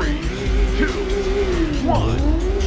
three, two, one,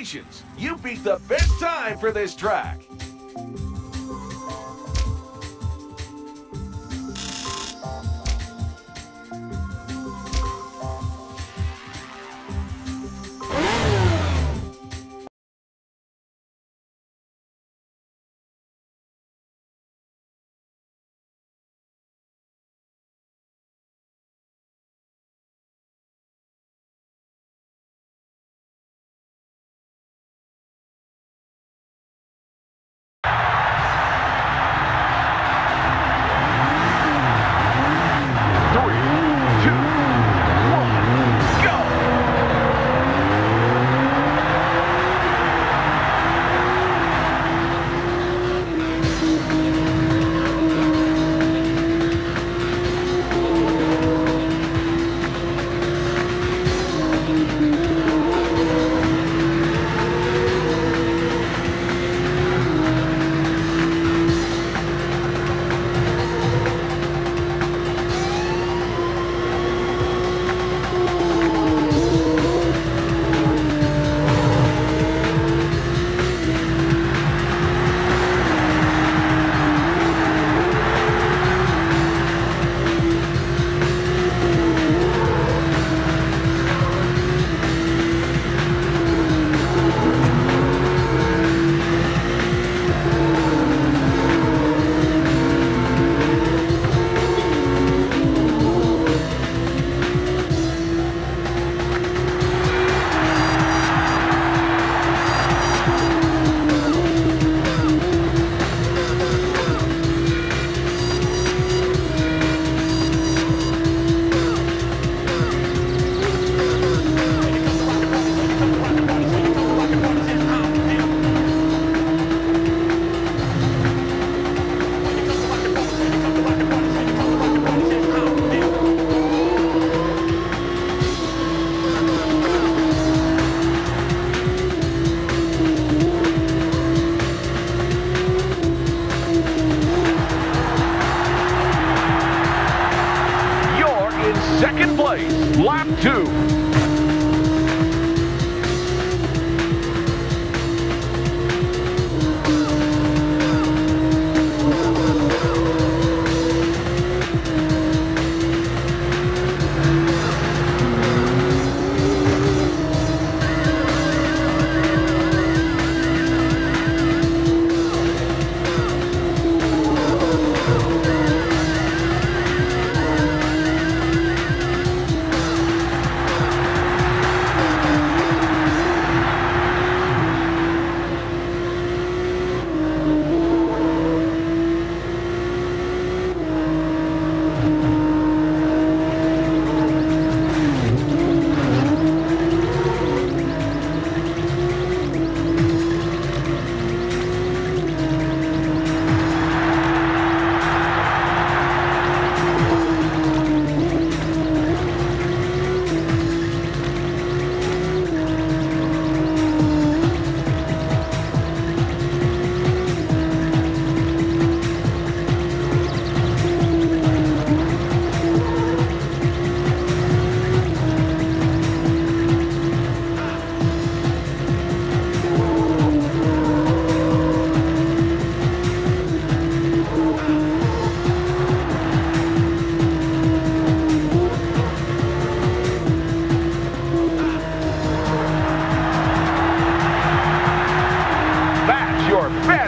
Congratulations! You beat the best time for this track.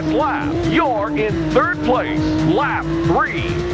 last lap, you're in third place, lap three.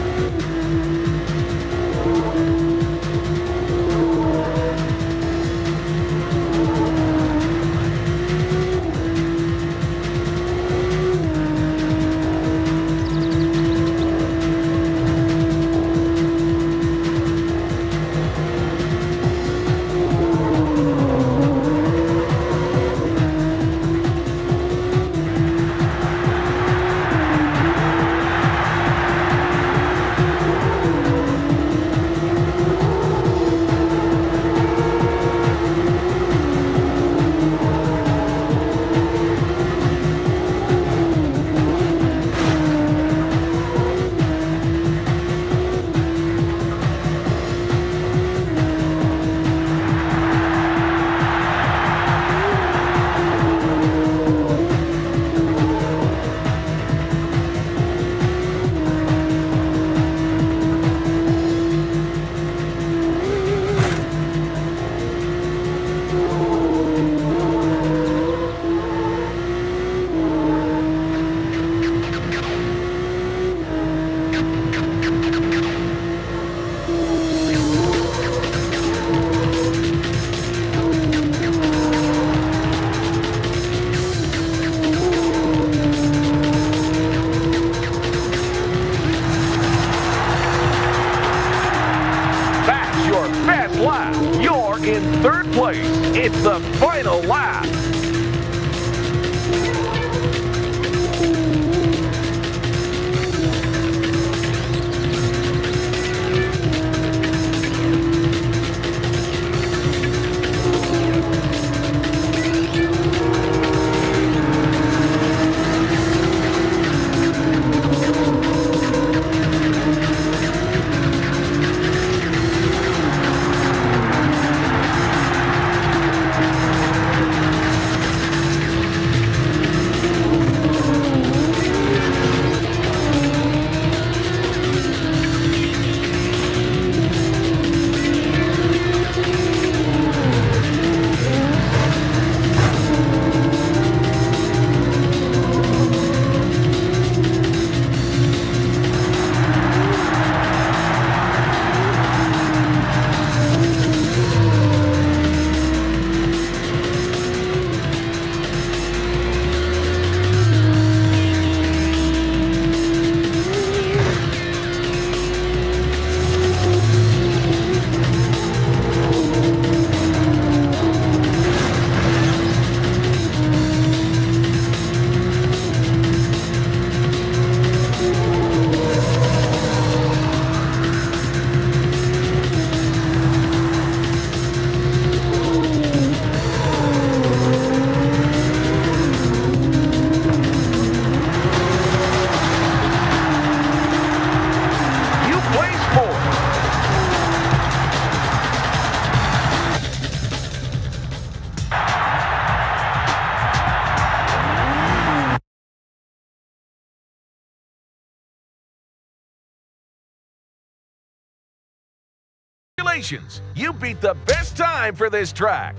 Congratulations! You beat the best time for this track.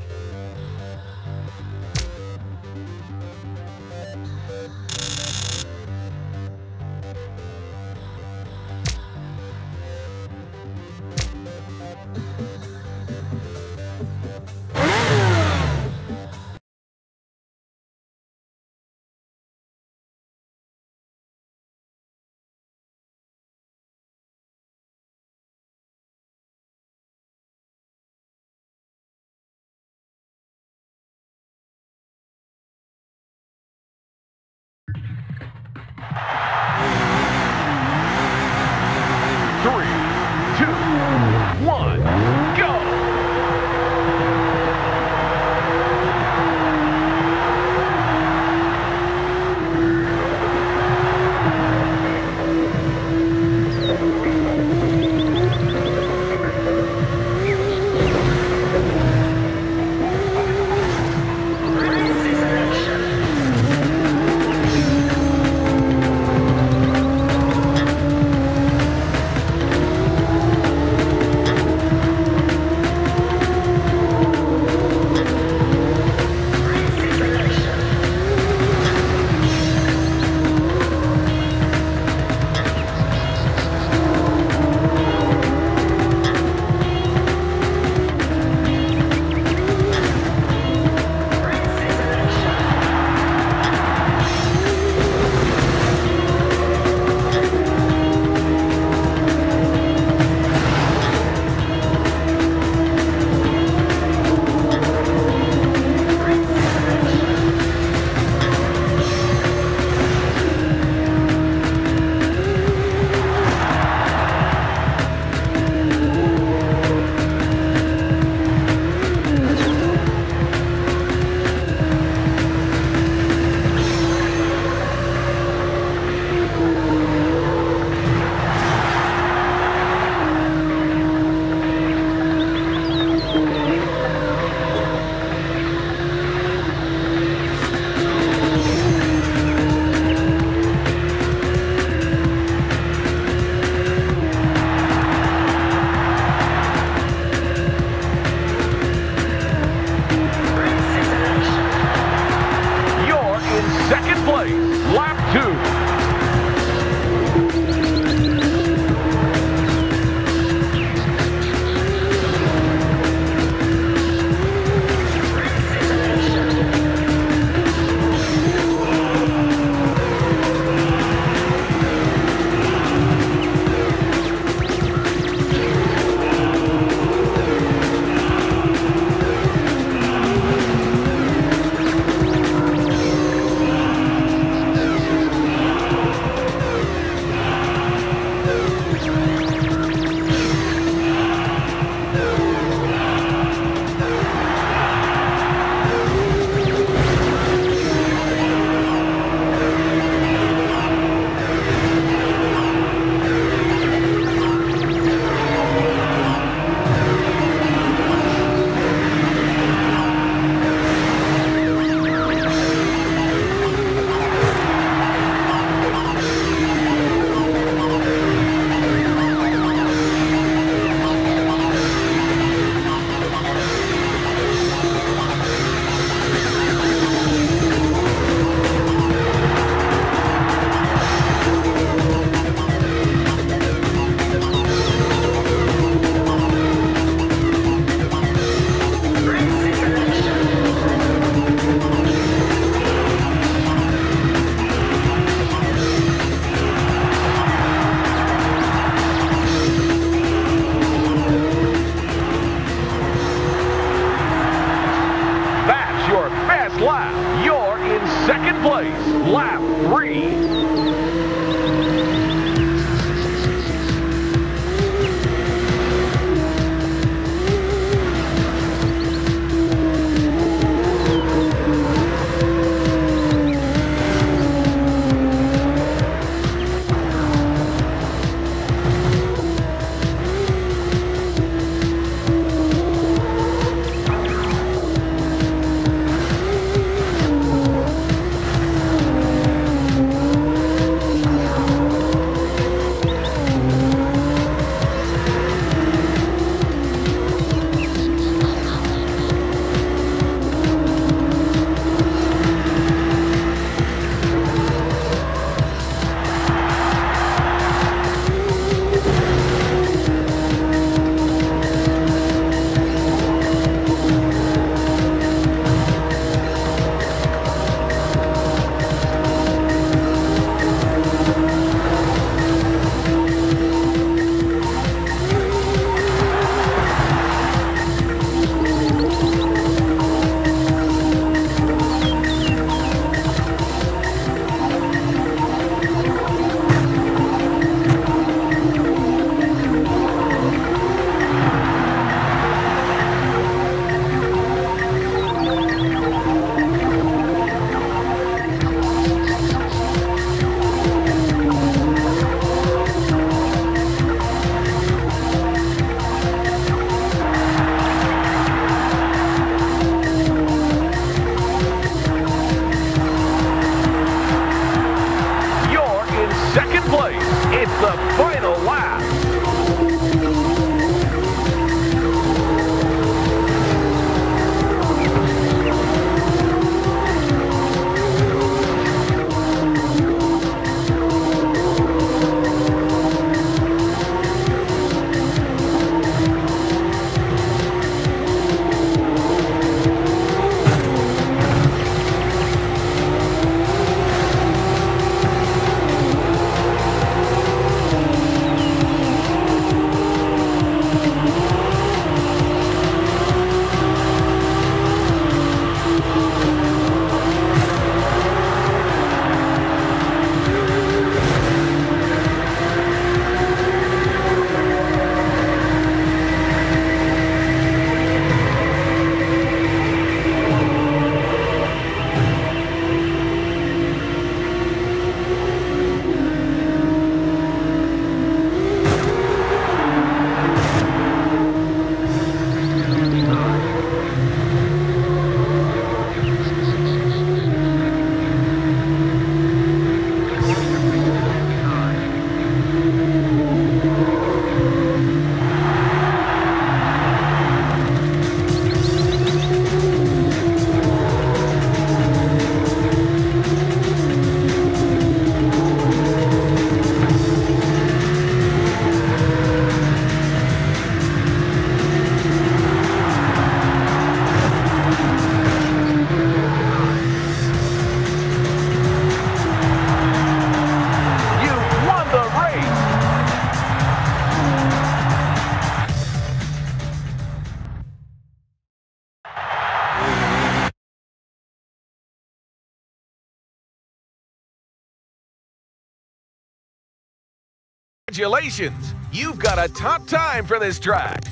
Congratulations! You've got a top time for this track.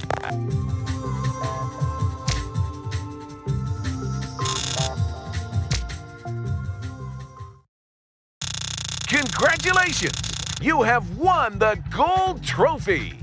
Congratulations! You have won the gold trophy!